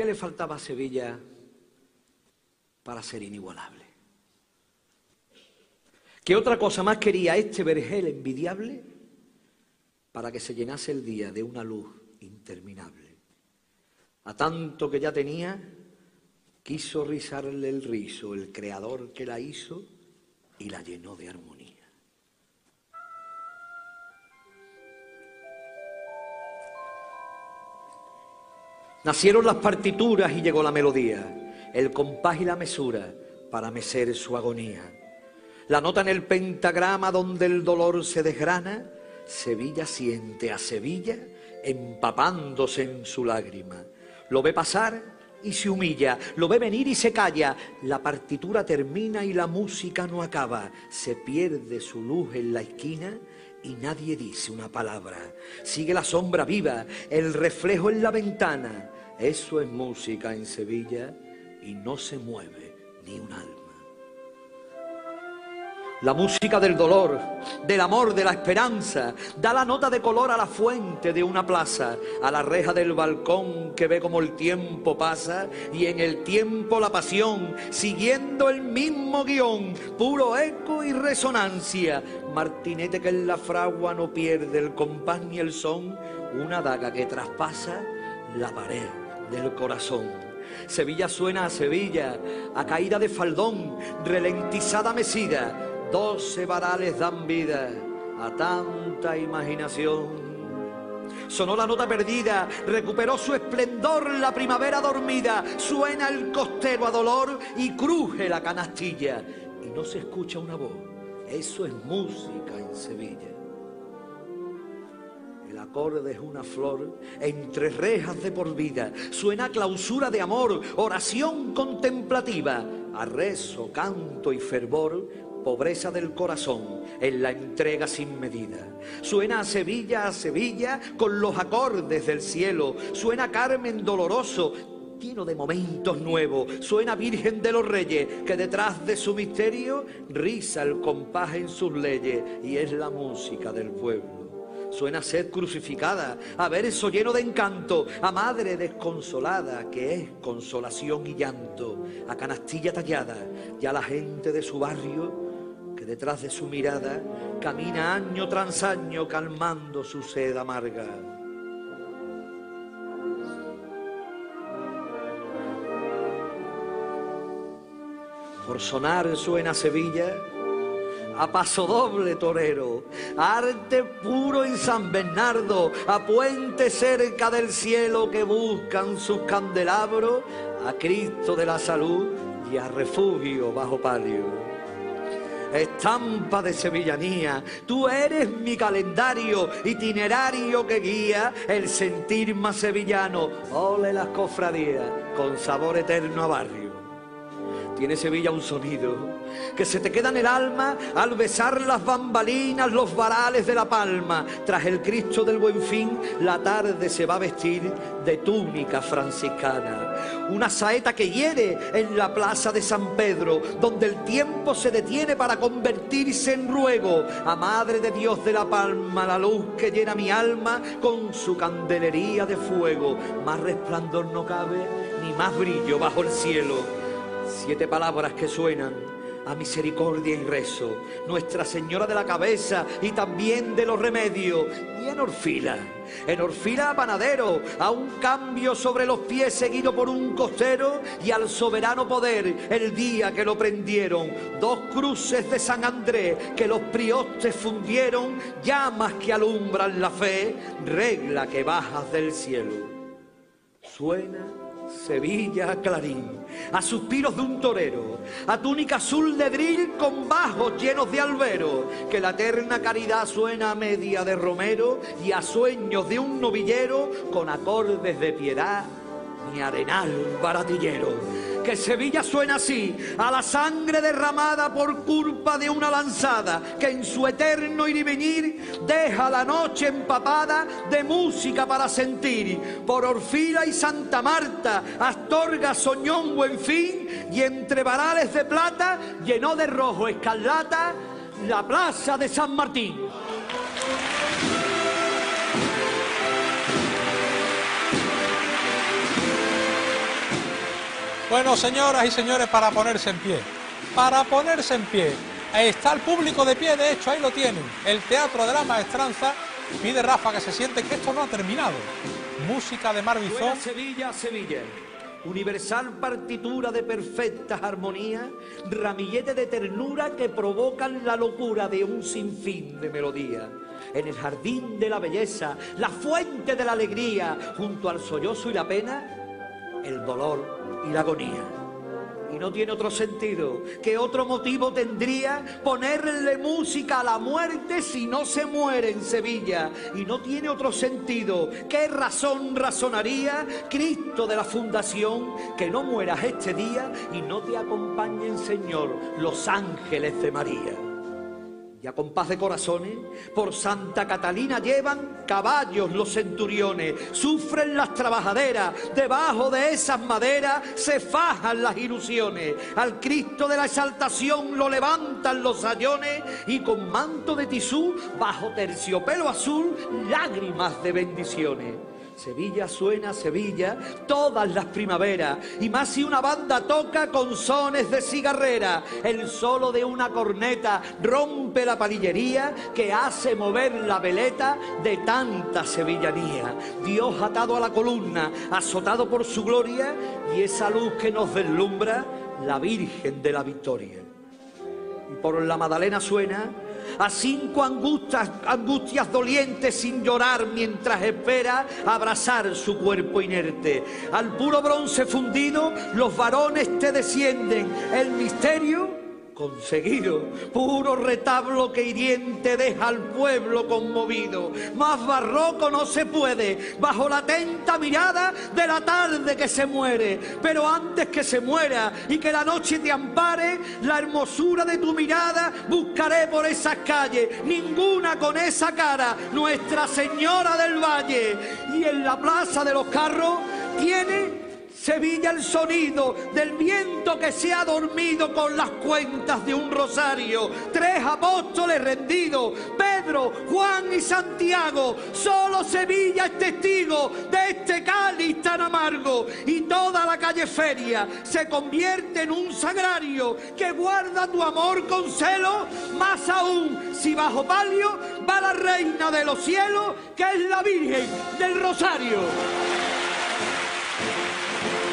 ¿Qué le faltaba a Sevilla para ser inigualable? ¿Qué otra cosa más quería este vergel envidiable para que se llenase el día de una luz interminable? A tanto que ya tenía, quiso rizarle el rizo el creador que la hizo y la llenó de armonía. Nacieron las partituras y llegó la melodía, el compás y la mesura para mecer su agonía. La nota en el pentagrama donde el dolor se desgrana, Sevilla siente a Sevilla empapándose en su lágrima. Lo ve pasar y se humilla, lo ve venir y se calla. La partitura termina y la música no acaba. Se pierde su luz en la esquina y nadie dice una palabra. Sigue la sombra viva, el reflejo en la ventana. Eso es música en Sevilla y no se mueve ni un alma. La música del dolor, del amor, de la esperanza, da la nota de color a la fuente de una plaza, a la reja del balcón que ve como el tiempo pasa y en el tiempo la pasión, siguiendo el mismo guion, puro eco y resonancia. Martinete que en la fragua no pierde el compás ni el son, una daga que traspasa la pared del corazón. Sevilla suena a Sevilla, a caída de faldón, relentizada mesida Doce varales dan vida a tanta imaginación. Sonó la nota perdida, recuperó su esplendor la primavera dormida, suena el costero a dolor y cruje la canastilla y no se escucha una voz. Eso es música en Sevilla. El acorde es una flor entre rejas de por vida, suena clausura de amor, oración contemplativa, a rezo, canto y fervor pobreza del corazón en la entrega sin medida. Suena a Sevilla, a Sevilla, con los acordes del cielo. Suena Carmen doloroso, lleno de momentos nuevos. Suena Virgen de los Reyes, que detrás de su misterio risa el compás en sus leyes y es la música del pueblo. Suena sed crucificada, a verso lleno de encanto, a madre desconsolada, que es consolación y llanto, a canastilla tallada, y a la gente de su barrio detrás de su mirada camina año tras año calmando su sed amarga. Por sonar suena Sevilla a paso doble torero, arte puro en San Bernardo, a puente cerca del cielo que buscan sus candelabros, a Cristo de la salud y a refugio bajo palio estampa de sevillanía. Tú eres mi calendario, itinerario que guía el sentir más sevillano. Ole las cofradías con sabor eterno a barrio tiene Sevilla un sonido que se te queda en el alma al besar las bambalinas, los varales de la palma. Tras el Cristo del Buen Fin, la tarde se va a vestir de túnica franciscana. Una saeta que hiere en la plaza de San Pedro, donde el tiempo se detiene para convertirse en ruego. A Madre de Dios de la Palma, la luz que llena mi alma con su candelería de fuego. Más resplandor no cabe, ni más brillo bajo el cielo Siete palabras que suenan a misericordia y rezo, Nuestra Señora de la Cabeza y también de los remedios, y en Orfila, en Orfila panadero, a un cambio sobre los pies seguido por un costero y al soberano poder el día que lo prendieron, dos cruces de San Andrés que los priostes fundieron, llamas que alumbran la fe, regla que bajas del cielo. Suena Sevilla Clarín, a suspiros de un torero, a túnica azul de dril con bajos llenos de albero, que la eterna caridad suena a media de romero y a sueños de un novillero con acordes de piedad, mi arenal baratillero que Sevilla suena así, a la sangre derramada por culpa de una lanzada, que en su eterno ir y venir deja la noche empapada de música para sentir. Por Orfila y Santa Marta, Astorga soñó un buen fin, y entre varales de plata llenó de rojo escarlata la plaza de San Martín. Bueno, señoras y señores, para ponerse en pie, para ponerse en pie, está el público de pie, de hecho, ahí lo tienen, el Teatro de la Maestranza, pide Rafa que se siente que esto no ha terminado. Música de Marbizón. Sevilla, Sevilla. Universal partitura de perfecta armonía, ramillete de ternura que provocan la locura de un sinfín de melodía. En el jardín de la belleza, la fuente de la alegría, junto al sollozo y la pena, el dolor y la agonía. Y no tiene otro sentido. ¿Qué otro motivo tendría ponerle música a la muerte si no se muere en Sevilla? Y no tiene otro sentido. ¿Qué razón razonaría Cristo de la fundación que no mueras este día y no te acompañen, Señor, los ángeles de María? Y a compás de corazones, por Santa Catalina llevan caballos los centuriones, sufren las trabajaderas, debajo de esas maderas se fajan las ilusiones. Al Cristo de la exaltación lo levantan los sayones y con manto de tisú, bajo terciopelo azul, lágrimas de bendiciones. Sevilla suena Sevilla todas las primaveras y más si una banda toca con sones de cigarrera. El solo de una corneta rompe la palillería que hace mover la veleta de tanta sevillanía. Dios atado a la columna, azotado por su gloria y esa luz que nos deslumbra, la Virgen de la Victoria. Por la Madalena suena a cinco angustias, angustias dolientes sin llorar mientras espera abrazar su cuerpo inerte. Al puro bronce fundido los varones te descienden. El misterio conseguido. Puro retablo que hiriente deja al pueblo conmovido. Más barroco no se puede, bajo la atenta mirada de la tarde que se muere. Pero antes que se muera y que la noche te ampare, la hermosura de tu mirada buscaré por esas calles. Ninguna con esa cara, Nuestra Señora del Valle. Y en la plaza de los carros tiene Sevilla el sonido del viento que se ha dormido con las cuentas de un rosario. Tres apóstoles rendidos, Pedro, Juan y Santiago. Solo Sevilla es testigo de este cáliz tan amargo. Y toda la calle feria se convierte en un sagrario que guarda tu amor con celo. Más aún, si bajo palio va la reina de los cielos, que es la Virgen del Rosario. Thank you.